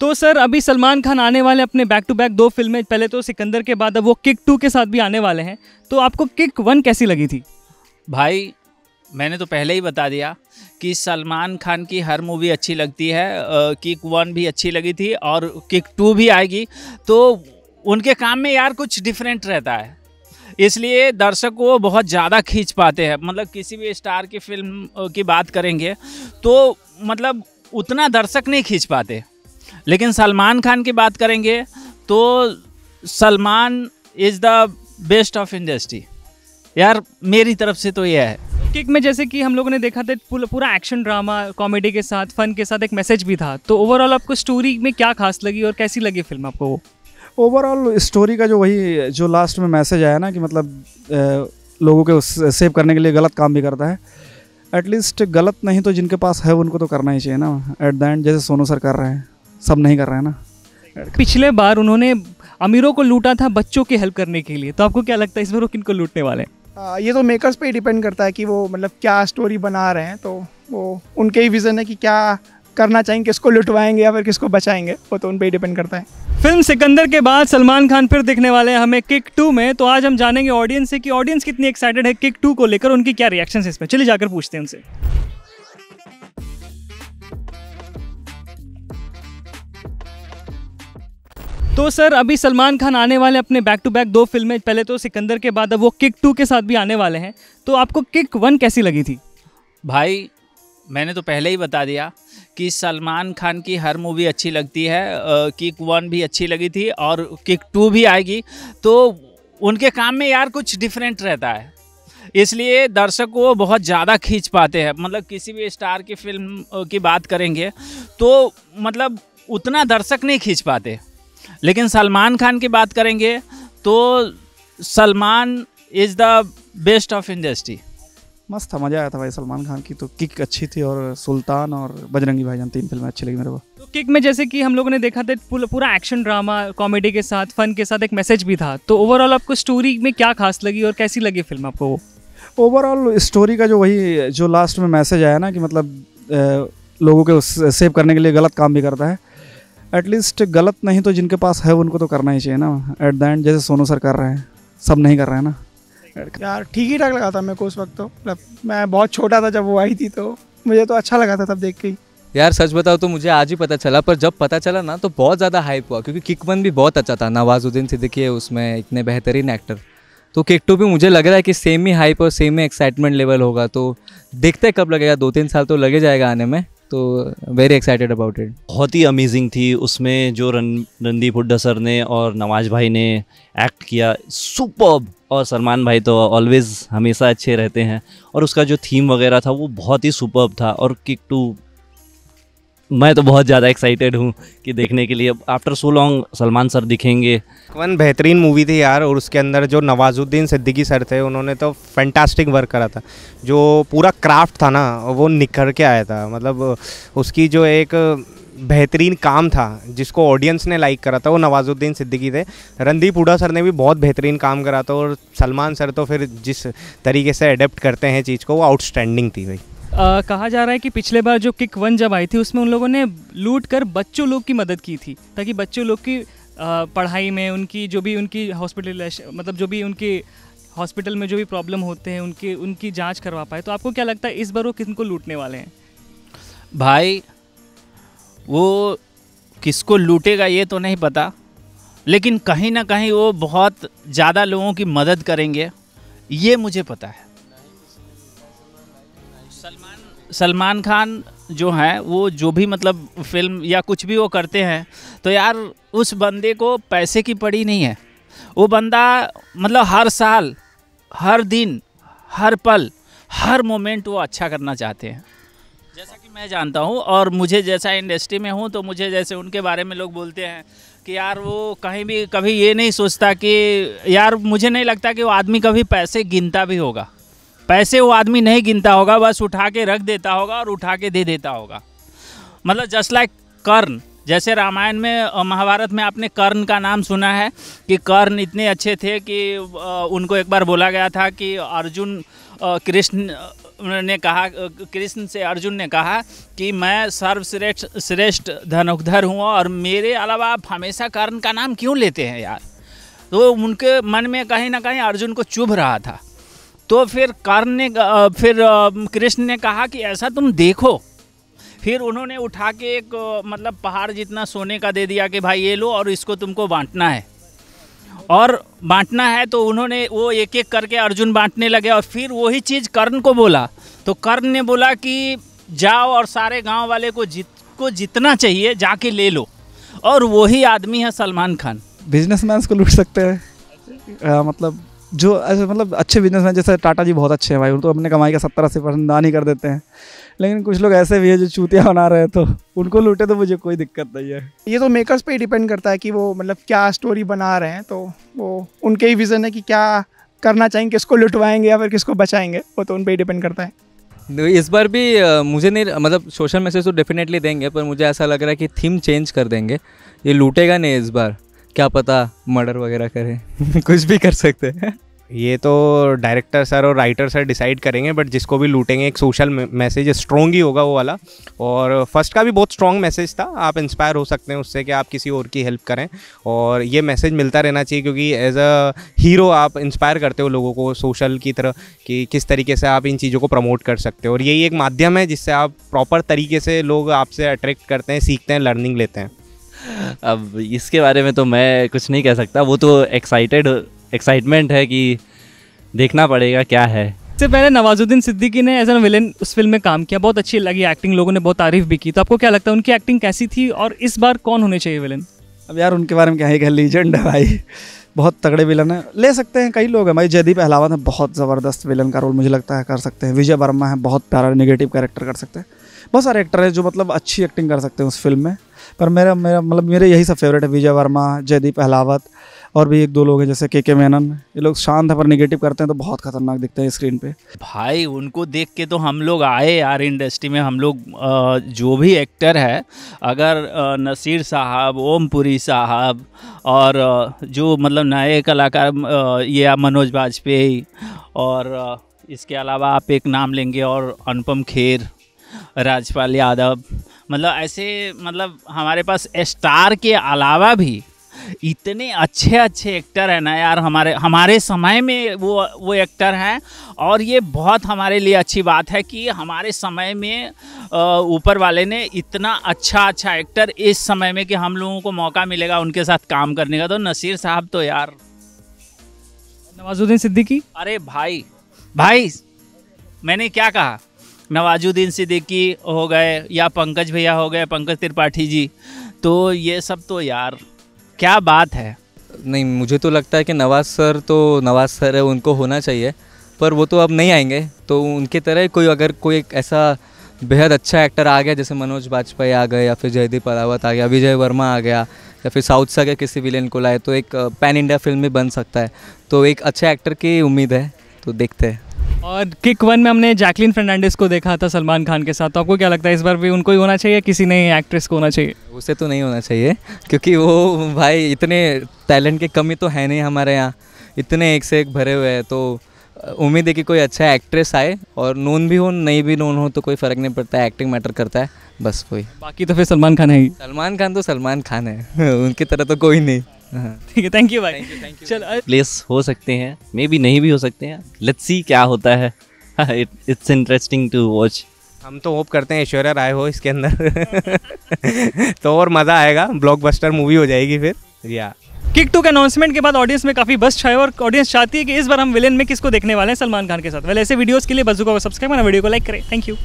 तो सर, अभी सलमान खान आने वाले अपने बैक टू बैक दो फ़िल्में पहले तो सिकंदर के बाद, अब वो किक टू के साथ भी आने वाले हैं। तो आपको किक वन कैसी लगी थी? भाई, मैंने तो पहले ही बता दिया कि सलमान खान की हर मूवी अच्छी लगती है किक वन भी अच्छी लगी थी और किक टू भी आएगी। तो उनके काम में यार कुछ डिफरेंट रहता है। इसलिए दर्शक को बहुत ज़्यादा खींच पाते हैं। मतलब किसी भी स्टार की फ़िल्म की बात करेंगे तो मतलब उतना दर्शक नहीं खींच पाते। लेकिन सलमान खान की बात करेंगे तो Salman is the best of industry यार मेरी तरफ़ से तो यह है। किक में जैसे कि हम लोगों ने देखा था पूरा एक्शन ड्रामा कॉमेडी के साथ फन के साथ एक मैसेज भी था। तो ओवरऑल आपको स्टोरी में क्या खास लगी और कैसी लगी फ़िल्म आपको वो? ओवरऑल स्टोरी का जो वही जो लास्ट में मैसेज आया ना कि मतलब ए, लोगों के सेव करने के लिए गलत काम भी करता है। एटलीस्ट गलत नहीं तो जिनके पास है उनको तो करना ही चाहिए ना। एट द एंड जैसे सोनू सर कर रहे हैं। सब नहीं कर रहे हैं ना? पिछले बार उन्होंने अमीरों को लूटा था बच्चों की हेल्प करने के लिए। तो आपको क्या लगता है इस बार वो किन को लूटने वाले हैं? ये तो मेकर्स पे ही डिपेंड करता है कि वो मतलब क्या स्टोरी बना रहे हैं। तो वो उनके ही विज़न है कि क्या करना चाहेंगे किसको लुटवाएँगे या फिर किसको बचाएँगे वो तो उन पर ही डिपेंड करता है। फ़िल्म सिकंदर के बाद सलमान खान फिर दिखने वाले हैं हमें किक टू में। तो आज हम जानेंगे ऑडियंस से कि ऑडियंस कितनी एक्साइटेड है किक टू को लेकर उनकी क्या रिएक्शन है इसमें चलिए जाकर पूछते हैं उनसे। तो सर, अभी सलमान खान आने वाले अपने बैक टू बैक दो फ़िल्में पहले तो सिकंदर के बाद, अब वो किक टू के साथ भी आने वाले हैं। तो आपको किक वन कैसी लगी थी? भाई, मैंने तो पहले ही बता दिया कि सलमान खान की हर मूवी अच्छी लगती है किक वन भी अच्छी लगी थी और किक टू भी आएगी। तो उनके काम में यार कुछ डिफरेंट रहता है। इसलिए दर्शक को बहुत ज़्यादा खींच पाते हैं। मतलब किसी भी स्टार की फ़िल्म की बात करेंगे तो मतलब उतना दर्शक नहीं खींच पाते। लेकिन सलमान खान की बात करेंगे तो Salman is the best of industry मस्त था मज़ा आया था भाई सलमान खान की तो किक अच्छी थी और सुल्तान और बजरंगी भाईजान तीन फ़िल्में अच्छी लगी मेरे को। तो किक में जैसे कि हम लोगों ने देखा था पूरा एक्शन ड्रामा कॉमेडी के साथ फन के साथ एक मैसेज भी था। तो ओवरऑल आपको स्टोरी में क्या खास लगी और कैसी लगी फ़िल्म आपको वो? ओवरऑल स्टोरी का जो वही जो लास्ट में मैसेज आया ना कि मतलब ए, लोगों के सेव करने के लिए गलत काम भी करता है एटलीस्ट गलत नहीं तो जिनके पास है उनको तो करना ही चाहिए ना। एट द एंड जैसे सोनू सर कर रहे हैं सब नहीं कर रहे हैं ना। यार ठीक ही ठाक लगा था मेरे को उस वक्त तो। मतलब मैं बहुत छोटा था जब वो आई थी तो। मुझे तो अच्छा लगा था तब देख के ही। यार सच बताओ तो मुझे आज ही पता चला पर जब पता चला ना तो बहुत ज़्यादा हाइप हुआ क्योंकि किक वन भी बहुत अच्छा था नवाजुद्दीन सिद्दीकी है उसमें इतने बेहतरीन एक्टर तो किक टू भी मुझे लग रहा है कि सेम ही हाइप और सेम ही एक्साइटमेंट लेवल होगा तो देखते कब लगेगा दो तीन साल तो लगे जाएगा आने में। तो वेरी एक्साइटेड अबाउट इट बहुत ही अमेजिंग थी। उसमें जो रन, रणदीप हुड्डा सर ने और नवाज़ भाई ने एक्ट किया सुपर और सलमान भाई तो ऑलवेज़ हमेशा अच्छे रहते हैं। और उसका जो थीम वगैरह था वो बहुत ही सुपर था। और किक टू मैं तो बहुत ज़्यादा एक्साइटेड हूँ कि देखने के लिए। After so long Salman sir दिखेंगे। वन बेहतरीन मूवी थी यार, और उसके अंदर जो नवाजुद्दीन सिद्दीकी सर थे, उन्होंने तो फैंटास्टिक वर्क करा था। जो पूरा क्राफ्ट था ना, वो निखर के आया था। मतलब उसकी जो एक बेहतरीन काम था, जिसको ऑडियंस ने लाइक करा था, वो नवाजुद्दीन सिद्दीकी थे। रणदीप हुडा सर ने भी बहुत बेहतरीन काम करा था, और सलमान सर तो फिर जिस तरीके से अडेप्ट करते हैं चीज़ को, वो आउटस्टैंडिंग थी भाई। आ, कहा जा रहा है कि पिछले बार जो किक वन जब आई थी उसमें उन लोगों ने लूट कर बच्चों लोग की मदद की थी ताकि बच्चों लोग की आ, पढ़ाई में उनकी जो भी उनकी हॉस्पिटल मतलब जो भी उनकी हॉस्पिटल में जो भी प्रॉब्लम होते हैं उनकी उनकी जाँच करवा पाए। तो आपको क्या लगता है इस बार वो किनको लूटने वाले हैं? भाई वो किसको लूटेगा ये तो नहीं पता लेकिन कहीं ना कहीं वो बहुत ज़्यादा लोगों की मदद करेंगे ये मुझे पता है। सलमान खान जो हैं, वो जो भी मतलब फ़िल्म या कुछ भी वो करते हैं तो यार उस बंदे को पैसे की पड़ी नहीं है। वो बंदा मतलब हर साल, हर दिन, हर पल, हर मोमेंट वो अच्छा करना चाहते हैं। जैसा कि मैं जानता हूँ और मुझे जैसा इंडस्ट्री में हूँ तो मुझे जैसे उनके बारे में लोग बोलते हैं कि यार वो कहीं भी, कभी ये नहीं सोचता कि, यार मुझे नहीं लगता कि वो आदमी कभी पैसे गिनता भी होगा। पैसे वो आदमी नहीं गिनता होगा, बस उठा के रख देता होगा और उठा के दे देता होगा। मतलब जस्ट लाइक कर्ण, जैसे रामायण में महाभारत में आपने कर्ण का नाम सुना है कि कर्ण इतने अच्छे थे कि उनको एक बार बोला गया था कि अर्जुन कृष्ण ने कहा कृष्ण से अर्जुन ने कहा कि मैं सर्वश्रेष्ठ, श्रेष्ठ धनुधर हूँ और मेरे अलावा आप हमेशा कर्ण का नाम क्यों लेते हैं यार? तो उनके मन में कहीं ना कहीं अर्जुन को चुभ रहा था। तो फिर कर्ण ने फिर कृष्ण ने कहा कि ऐसा तुम देखो। फिर उन्होंने उठा के एक मतलब पहाड़ जितना सोने का दे दिया कि भाई ये लो और इसको तुमको बांटना है। और बांटना है तो उन्होंने वो एक एक करके अर्जुन बांटने लगे और फिर वही चीज़ कर्ण को बोला। तो कर्ण ने बोला कि जाओ और सारे गाँव वाले को जित, को जितना चाहिए जाके ले लो। और वही आदमी है सलमान खान। बिजनेसमैन को लूट सकते हैं। मतलब जो ऐसे मतलब अच्छे बिजनेसमैन जैसे टाटा जी बहुत अच्छे हैं भाई उनको अपने कमाई का सत्तर अस्सी परसेंट दान ही कर देते हैं। लेकिन कुछ लोग ऐसे भी हैं जो चूतिया बना रहे हैं तो उनको लूटे तो मुझे कोई दिक्कत नहीं है। ये तो मेकर्स पे ही डिपेंड करता है कि वो मतलब क्या स्टोरी बना रहे हैं तो वो उनके ही विज़न है कि क्या करना चाहेंगे किसको लुटवाएँगे या फिर किसको बचाएँगे वो तो उन पर ही डिपेंड करता है। इस बार भी मुझे नहीं मतलब सोशल मैसेज तो डेफिनेटली देंगे पर मुझे ऐसा लग रहा है कि थीम चेंज कर देंगे। ये लूटेगा नहीं इस बार। क्या पता मर्डर वगैरह करें। कुछ भी कर सकते हैं। ये तो डायरेक्टर सर और राइटर सर डिसाइड करेंगे बट जिसको भी लूटेंगे, एक सोशल मैसेज स्ट्रॉन्ग ही होगा वो वाला। और फ़र्स्ट का भी बहुत स्ट्रॉन्ग मैसेज था। आप इंस्पायर हो सकते हैं उससे कि आप किसी और की हेल्प करें। और ये मैसेज मिलता रहना चाहिए, क्योंकि एज अ हीरो आप इंस्पायर करते हो लोगों को सोशल की तरह, कि किस तरीके से आप इन चीज़ों को प्रमोट कर सकते हो। और यही एक माध्यम है जिससे आप प्रॉपर तरीके से लोग आपसे अट्रैक्ट करते हैं, सीखते हैं लर्निंग लेते हैं। अब इसके बारे में तो मैं कुछ नहीं कह सकता। वो तो एक्साइटेड एक्साइटमेंट है कि देखना पड़ेगा क्या है। इससे पहले नवाजुद्दीन सिद्दीकी ने एज एन विलेन उस फ़िल्म में काम किया। बहुत अच्छी लगी एक्टिंग लोगों ने बहुत तारीफ़ भी की। तो आपको क्या लगता है उनकी एक्टिंग कैसी थी और इस बार कौन होने चाहिए विलेन अब यार उनके बारे में क्या ही कह लीजेंड है भाई। बहुत तगड़े विलन है। ले सकते हैं कई लोग हैं भाई। जयदीप अहलावत है बहुत ज़बरदस्त विलन का रोल मुझे लगता है कर सकते हैं। विजय वर्मा है बहुत प्यारा नेगेटिव कैरेक्टर कर सकते हैं। बहुत सारे एक्टर हैं जो मतलब अच्छी एक्टिंग कर सकते हैं उस फ़िल्म में। पर मेरा मेरा मतलब मेरे यही सब फेवरेट है, विजय वर्मा, जयदीप अहलावत और भी एक दो लोग हैं, जैसे के के मेनन। ये लोग शांत है पर निगेटिव करते हैं तो बहुत खतरनाक दिखते हैं स्क्रीन पे। भाई, उनको देख के तो हम लोग आए यार इंडस्ट्री में। हम लोग जो भी एक्टर है, अगर नसीर साहब ओमपुरी साहब और जो मतलब नए कलाकार ये मनोज वाजपेयी और इसके अलावा आप एक नाम लेंगे और अनुपम खेर, राजपाल यादव मतलब ऐसे मतलब हमारे पास स्टार के अलावा भी इतने अच्छे अच्छे एक्टर हैं ना यार हमारे हमारे समय में वो वो एक्टर हैं। और ये बहुत हमारे लिए अच्छी बात है कि हमारे समय में ऊपर वाले ने इतना अच्छा अच्छा एक्टर इस समय में कि हम लोगों को मौका मिलेगा उनके साथ काम करने का। तो नसीर साहब तो यार। नवाजुद्दीन सिद्दीकी? अरे भाई भाई मैंने क्या कहा? नवाजुद्दीन सिद्दीकी हो गए या पंकज भैया हो गए, पंकज त्रिपाठी जी। तो ये सब तो यार, क्या बात है? नहीं, मुझे तो लगता है कि नवाज़ सर तो नवाज़ सर है, उनको होना चाहिए, पर वो तो अब नहीं आएँगे। तो उनके तरह कोई, अगर कोई एक ऐसा बेहद अच्छा एक्टर आ गया, जैसे मनोज बाजपेयी आ गए, या फिर जयदीप अरावत आ गया, विजय वर्मा आ गया, या फिर साउथ से अगर किसी विलेन को लाए तो एक पैन इंडिया फ़िल्म भी बन सकता है। तो एक अच्छे एक्टर की उम्मीद है तो देखते हैं। और किक वन में हमने जैकलिन फर्नांडिस को देखा था सलमान खान के साथ। तो आपको क्या लगता है इस बार भी उनको ही होना चाहिए किसी नई एक्ट्रेस को होना चाहिए? उसे तो नहीं होना चाहिए क्योंकि वो भाई इतने टैलेंट की कमी तो है नहीं हमारे यहाँ। इतने एक से एक भरे हुए हैं तो उम्मीद है कि कोई अच्छा एक्ट्रेस आए और नोन भी हो नहीं भी नोन हो तो कोई फ़र्क नहीं पड़ता है एक्टिंग मैटर करता है बस वही। बाकी तो फिर सलमान खान है ही। सलमान खान तो सलमान खान है उनकी तरह तो कोई नहीं। ठीक है थैंक यू भाई चल प्लेस हो सकते हैं मे बी नहीं भी हो सकते हैं लेट्स सी क्या होता है। इट्स इंटरेस्टिंग टू वॉच हम तो होप करते हैं ऐश्वर्या राय हो इसके अंदर। तो और मज़ा आएगा ब्लॉकबस्टर मूवी हो जाएगी फिर। या। किक टू के अनाउंसमेंट के बाद ऑडियंस में काफ़ी बस छाया और ऑडियंस चाहती है कि इस बार हम विलेन में किसको देखने वाले हैं सलमान खान के साथ। वेल ऐसे वीडियोस के लिए बजुका को सब्सक्राइब करना वीडियो को लाइक करें। Thank you